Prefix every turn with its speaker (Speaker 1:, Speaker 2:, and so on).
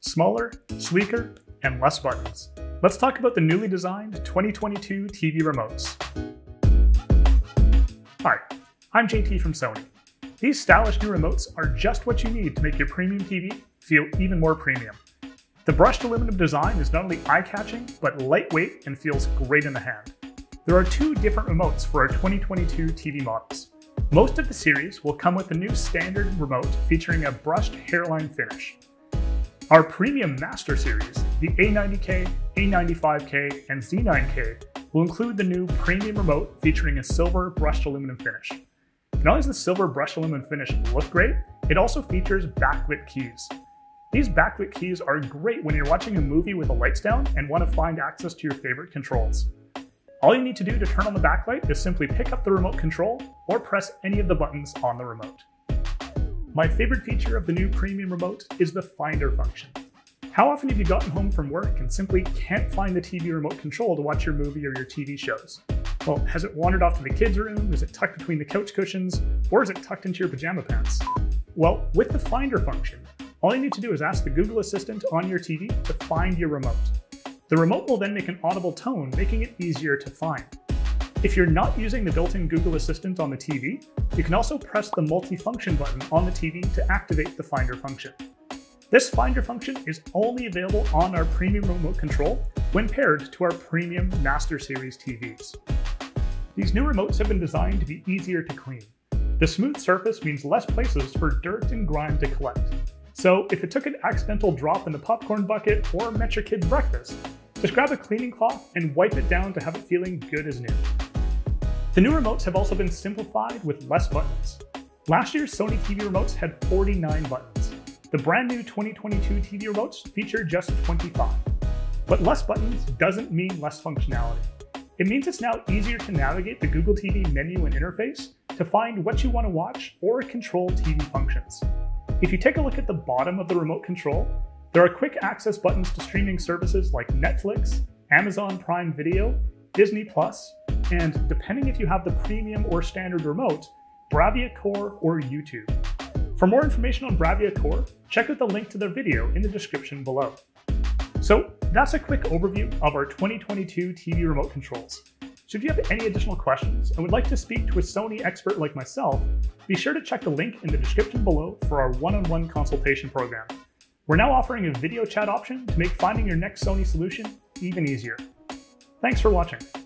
Speaker 1: smaller, sleeker, and less buttons. Let's talk about the newly designed 2022 TV remotes. Hi, I'm JT from Sony. These stylish new remotes are just what you need to make your premium TV feel even more premium. The brushed aluminum design is not only eye-catching, but lightweight and feels great in the hand. There are two different remotes for our 2022 TV models. Most of the series will come with the new standard remote featuring a brushed hairline finish. Our premium master series, the A90K, A95K, and Z9K, will include the new premium remote featuring a silver brushed aluminum finish. Not only does the silver brushed aluminum finish look great, it also features backlit keys. These backlit keys are great when you're watching a movie with the lights down and want to find access to your favorite controls. All you need to do to turn on the backlight is simply pick up the remote control or press any of the buttons on the remote. My favorite feature of the new premium remote is the finder function. How often have you gotten home from work and simply can't find the TV remote control to watch your movie or your TV shows? Well, has it wandered off to the kids' room? Is it tucked between the couch cushions? Or is it tucked into your pajama pants? Well, with the finder function, all you need to do is ask the Google Assistant on your TV to find your remote. The remote will then make an audible tone, making it easier to find. If you're not using the built-in Google Assistant on the TV, you can also press the multifunction button on the TV to activate the Finder function. This Finder function is only available on our premium remote control when paired to our premium Master Series TVs. These new remotes have been designed to be easier to clean. The smooth surface means less places for dirt and grime to collect. So if it took an accidental drop in the popcorn bucket or met your kid's breakfast, just grab a cleaning cloth and wipe it down to have it feeling good as new. The new remotes have also been simplified with less buttons. Last year's Sony TV remotes had 49 buttons. The brand new 2022 TV remotes feature just 25. But less buttons doesn't mean less functionality. It means it's now easier to navigate the Google TV menu and interface to find what you want to watch or control TV functions. If you take a look at the bottom of the remote control, there are quick access buttons to streaming services like Netflix, Amazon Prime Video, Disney Plus, and depending if you have the premium or standard remote, Bravia Core or YouTube. For more information on Bravia Core, check out the link to their video in the description below. So that's a quick overview of our 2022 TV remote controls. Should you have any additional questions and would like to speak to a Sony expert like myself, be sure to check the link in the description below for our one-on-one -on -one consultation program. We're now offering a video chat option to make finding your next Sony solution even easier. Thanks for watching.